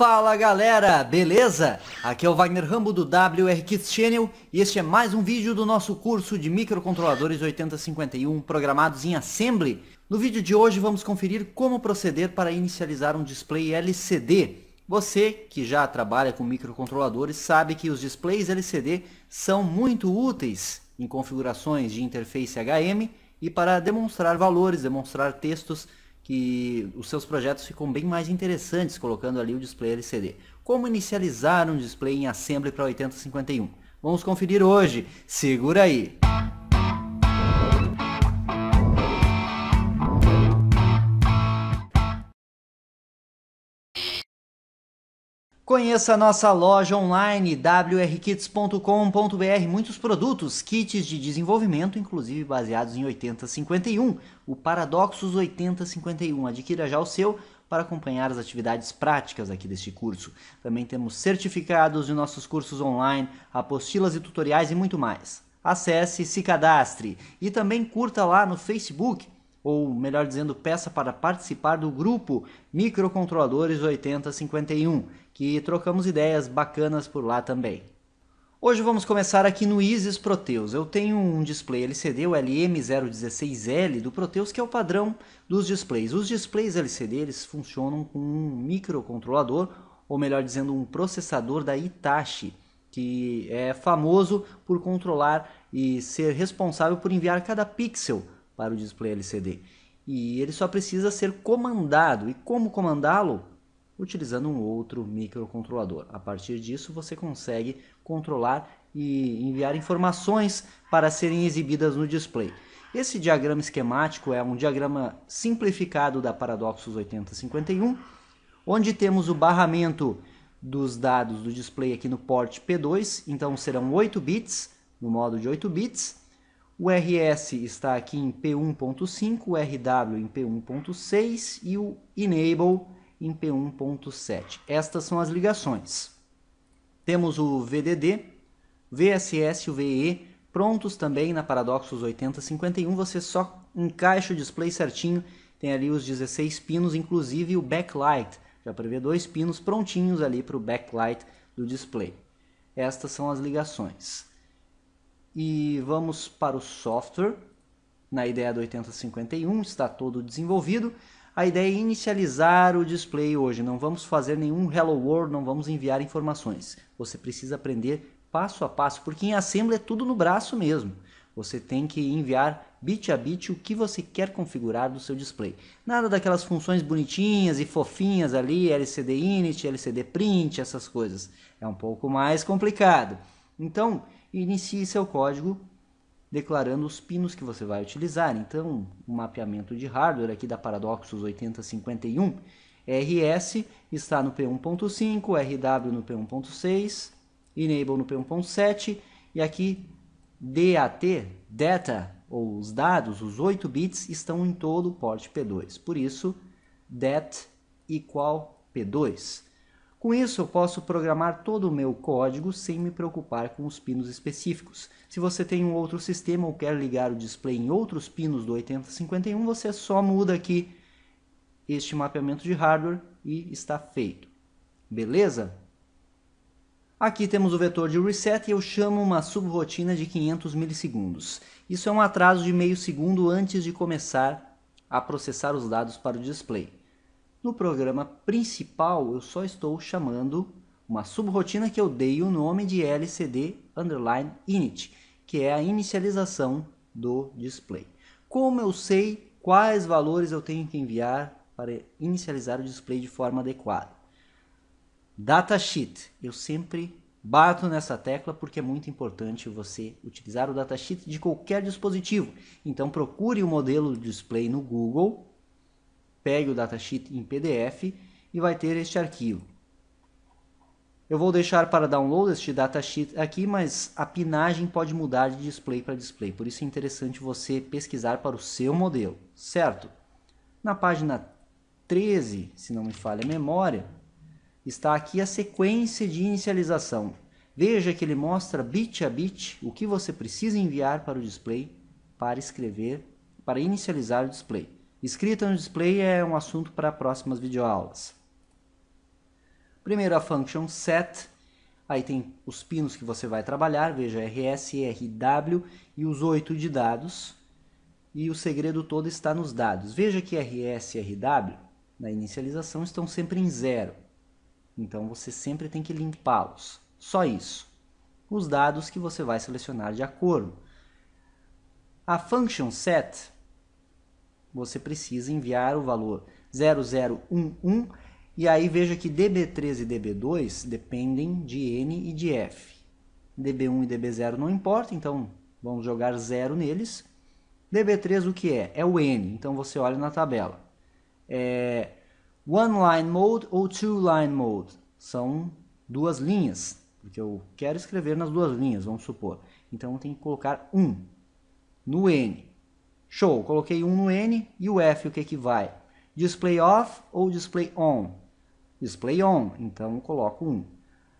Fala galera, beleza? Aqui é o Wagner Rambo do WR Kids Channel e este é mais um vídeo do nosso curso de microcontroladores 8051 programados em Assembly. No vídeo de hoje vamos conferir como proceder para inicializar um display LCD. Você que já trabalha com microcontroladores sabe que os displays LCD são muito úteis em configurações de interface HM e para demonstrar valores, demonstrar textos que os seus projetos ficam bem mais interessantes colocando ali o display LCD. Como inicializar um display em Assembly para 8051? Vamos conferir hoje. Segura aí! Conheça a nossa loja online wrkits.com.br, muitos produtos, kits de desenvolvimento, inclusive baseados em 8051, o Paradoxus 8051. Adquira já o seu para acompanhar as atividades práticas aqui deste curso. Também temos certificados de nossos cursos online, apostilas e tutoriais e muito mais. Acesse, se cadastre e também curta lá no Facebook ou melhor dizendo, peça para participar do grupo Microcontroladores 8051, que trocamos ideias bacanas por lá também. Hoje vamos começar aqui no Isis Proteus. Eu tenho um display LCD, o LM016L do Proteus, que é o padrão dos displays. Os displays LCD eles funcionam com um microcontrolador, ou melhor dizendo, um processador da Hitachi, que é famoso por controlar e ser responsável por enviar cada pixel para o display LCD. E ele só precisa ser comandado. E como comandá-lo? Utilizando um outro microcontrolador. A partir disso você consegue controlar e enviar informações para serem exibidas no display. Esse diagrama esquemático é um diagrama simplificado da Paradoxus 8051, onde temos o barramento dos dados do display aqui no port P2, então serão 8 bits, no modo de 8 bits, o RS está aqui em P1.5, o RW em P1.6 e o Enable em P1.7. Estas são as ligações. Temos o VDD, VSS e o VE prontos também na Paradoxus 8051. Você só encaixa o display certinho, tem ali os 16 pinos, inclusive o backlight. Já prevê dois pinos prontinhos ali para o backlight do display. Estas são as ligações e vamos para o software. Na ideia do 8051 está todo desenvolvido. A ideia é inicializar o display hoje. Não vamos fazer nenhum Hello World, não vamos enviar informações. Você precisa aprender passo a passo, porque em Assembly é tudo no braço mesmo. Você tem que enviar bit a bit o que você quer configurar do seu display. Nada daquelas funções bonitinhas e fofinhas ali, LCD init, LCD print, essas coisas. É um pouco mais complicado. Então, e inicie seu código declarando os pinos que você vai utilizar. Então, o mapeamento de hardware aqui da Paradoxus 8051, RS está no P1.5, RW no P1.6, Enable no P1.7 e aqui DAT, Data, ou os dados, os 8 bits, estão em todo o porte P2. Por isso, DAT igual P2. Com isso, eu posso programar todo o meu código sem me preocupar com os pinos específicos. Se você tem um outro sistema ou quer ligar o display em outros pinos do 8051, você só muda aqui este mapeamento de hardware e está feito. Beleza? Aqui temos o vetor de reset e eu chamo uma subrotina de 500 milissegundos. Isso é um atraso de meio segundo antes de começar a processar os dados para o display. No programa principal, eu só estou chamando uma subrotina que eu dei o nome de LCD underline init, que é a inicialização do display. Como eu sei quais valores eu tenho que enviar para inicializar o display de forma adequada? Datasheet, eu sempre bato nessa tecla porque é muito importante você utilizar o datasheet de qualquer dispositivo. Então procure o modelo display no Google pegue o datasheet em PDF e vai ter este arquivo. Eu vou deixar para download este datasheet aqui, mas a pinagem pode mudar de display para display, por isso é interessante você pesquisar para o seu modelo, certo? Na página 13, se não me falha a memória, está aqui a sequência de inicialização. Veja que ele mostra bit a bit o que você precisa enviar para o display para escrever, para inicializar o display. Escrita no display é um assunto para próximas videoaulas. Primeiro a function set, aí tem os pinos que você vai trabalhar, veja RS, RW e os oito de dados. E o segredo todo está nos dados. Veja que RS e RW, na inicialização, estão sempre em zero. Então você sempre tem que limpá-los. Só isso. Os dados que você vai selecionar de acordo. A function set, você precisa enviar o valor 0011 e aí veja que DB3 e DB2 dependem de N e de F. DB1 e DB0 não importa, então vamos jogar zero neles. DB3 o que é? É o N, então você olha na tabela. É one line mode ou two line mode? São duas linhas, porque eu quero escrever nas duas linhas, vamos supor. Então tem que colocar um no N. Show, coloquei um no N e o F o que que vai? Display off ou display on? Display on, então coloco 1.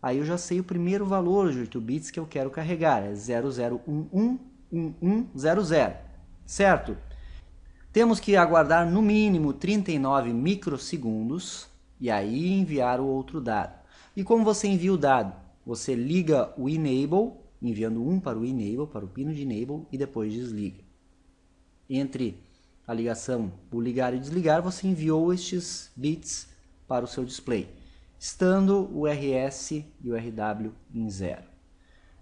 Aí eu já sei o primeiro valor de 8 bits que eu quero carregar, é 00111100, certo? Temos que aguardar no mínimo 39 microsegundos e aí enviar o outro dado. E como você envia o dado? Você liga o enable, enviando 1 para o enable, para o pino de enable e depois desliga. Entre a ligação, o ligar e desligar, você enviou estes bits para o seu display, estando o RS e o RW em zero.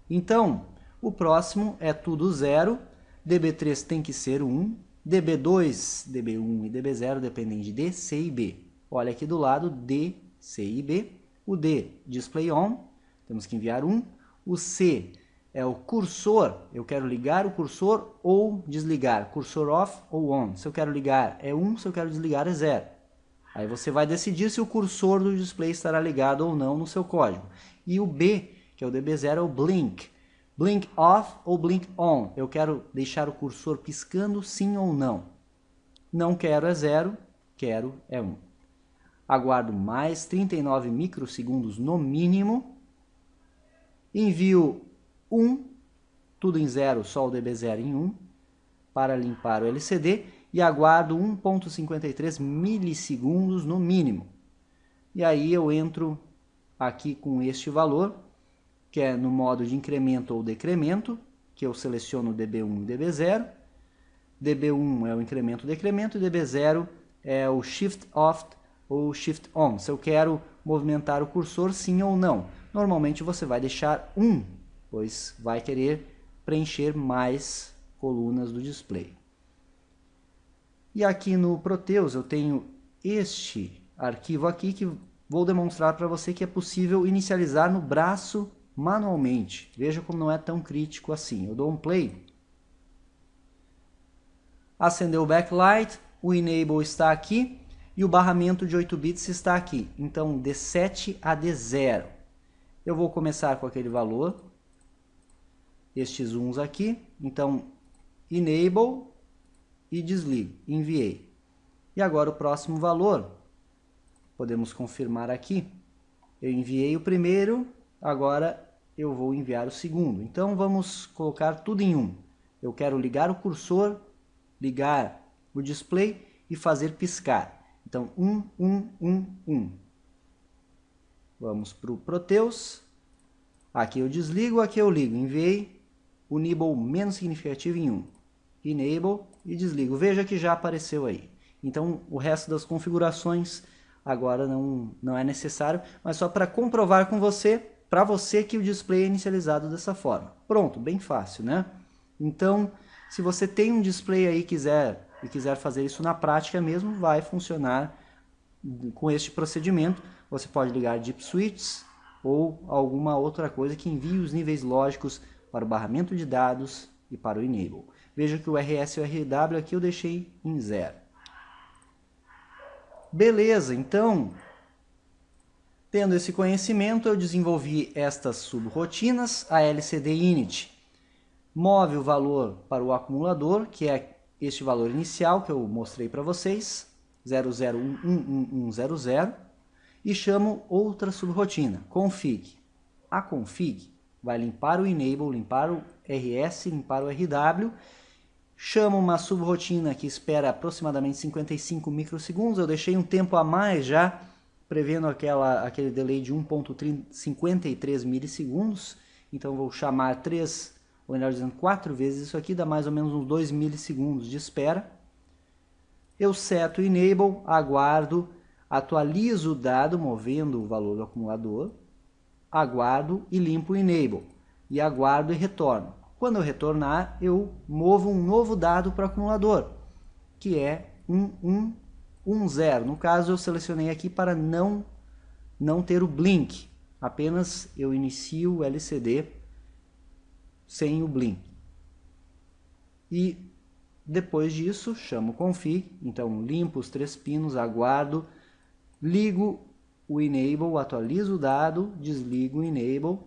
Então, o próximo é tudo zero, DB3 tem que ser 1, DB2, DB1 e DB0 dependem de D, C e B. Olha aqui do lado D, C e B. O D, display on, temos que enviar 1. O C é o cursor, eu quero ligar o cursor ou desligar, cursor off ou on. Se eu quero ligar é 1, se eu quero desligar é 0. Aí você vai decidir se o cursor do display estará ligado ou não no seu código. E o B, que é o DB0, é o blink. Blink off ou blink on. Eu quero deixar o cursor piscando sim ou não. Não quero é 0, quero é 1. Aguardo mais 39 microsegundos no mínimo. Envio 1, tudo em 0, só o DB0 em 1, para limpar o LCD e aguardo 1.53 milissegundos no mínimo. E aí eu entro aqui com este valor, que é no modo de incremento ou decremento, que eu seleciono DB1 e DB0. DB1 é o incremento ou decremento e DB0 é o shift off ou shift on. Se eu quero movimentar o cursor sim ou não. Normalmente você vai deixar 1, pois vai querer preencher mais colunas do display. E aqui no Proteus eu tenho este arquivo aqui que vou demonstrar para você que é possível inicializar no braço manualmente. Veja como não é tão crítico assim. Eu dou um play. Acendeu o backlight, o enable está aqui e o barramento de 8 bits está aqui. Então, D7 a D0. Eu vou começar com aquele valor, estes uns aqui. Então, enable e desligo, enviei. E agora o próximo valor, podemos confirmar aqui. Eu enviei o primeiro, agora eu vou enviar o segundo. Então vamos colocar tudo em um. Eu quero ligar o cursor, ligar o display e fazer piscar. Então, 1, 1, 1, 1. Vamos para o Proteus. Aqui eu desligo, aqui eu ligo. Enviei o nibble menos significativo em 1. Enable e desligo. Veja que já apareceu aí. Então, o resto das configurações agora não, não é necessário, mas só para comprovar com você, para você que o display é inicializado dessa forma. Pronto, bem fácil, né? Então, se você tem um display aí quiser, e quiser fazer isso na prática mesmo, vai funcionar com este procedimento. Você pode ligar Deep Switches ou alguma outra coisa que envie os níveis lógicos para o barramento de dados e para o Enable. Veja que o RS e o RW aqui eu deixei em zero. Beleza, então, tendo esse conhecimento, eu desenvolvi estas subrotinas. A LCD init move o valor para o acumulador, que é este valor inicial que eu mostrei para vocês, 00111100, e chamo outra subrotina, config. A config vai limpar o enable, limpar o RS, limpar o RW Chamo uma subrotina que espera aproximadamente 55 microsegundos. Eu deixei um tempo a mais já prevendo aquela, aquele delay de 1.53 milissegundos. Então vou chamar 3, ou melhor dizendo, 4 vezes isso aqui, dá mais ou menos uns 2 milissegundos de espera. Eu seto Enable, aguardo, atualizo o dado movendo o valor do acumulador, aguardo e limpo o Enable. E aguardo e retorno. Quando eu retornar, eu movo um novo dado para o acumulador, que é 1110. No caso, eu selecionei aqui para não, não ter o blink. Apenas eu inicio o LCD sem o blink. E depois disso, chamo config, então limpo os três pinos, aguardo, ligo o enable, atualizo o dado, desligo o enable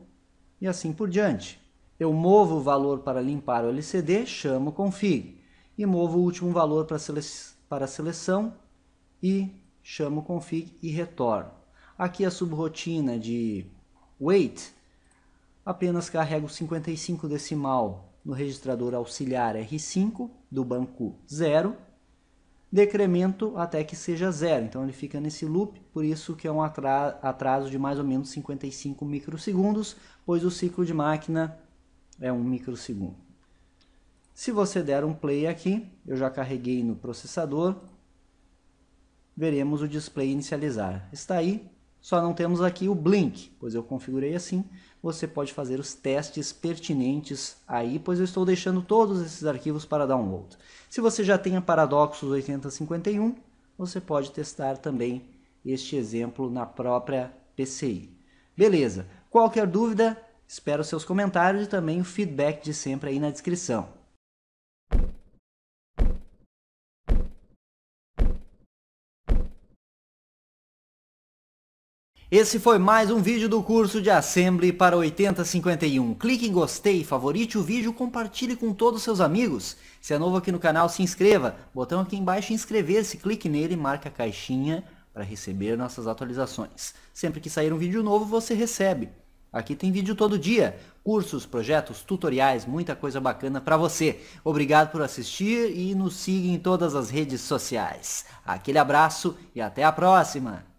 e assim por diante. Eu movo o valor para limpar o LCD, chamo config. E movo o último valor para, sele para seleção e chamo config e retorno. Aqui a subrotina de wait, apenas carrego 55 decimal no registrador auxiliar R5 do banco 0, decremento até que seja zero. Então ele fica nesse loop, por isso que é um atraso de mais ou menos 55 microsegundos, pois o ciclo de máquina é um microsegundo. Se você der um play aqui, eu já carreguei no processador, veremos o display inicializar. Está aí, só não temos aqui o blink, pois eu configurei assim. Você pode fazer os testes pertinentes aí, pois eu estou deixando todos esses arquivos para download. Se você já tem a Paradoxus 8051, você pode testar também este exemplo na própria PCI. Beleza, qualquer dúvida, Espero seus comentários e também o feedback de sempre aí na descrição. Esse foi mais um vídeo do curso de Assembly para 8051. Clique em gostei, favorite o vídeo, compartilhe com todos os seus amigos. Se é novo aqui no canal, se inscreva. Botão aqui embaixo inscrever-se, clique nele e marque a caixinha para receber nossas atualizações. Sempre que sair um vídeo novo, você recebe. Aqui tem vídeo todo dia, cursos, projetos, tutoriais, muita coisa bacana para você. Obrigado por assistir e nos siga em todas as redes sociais. Aquele abraço e até a próxima!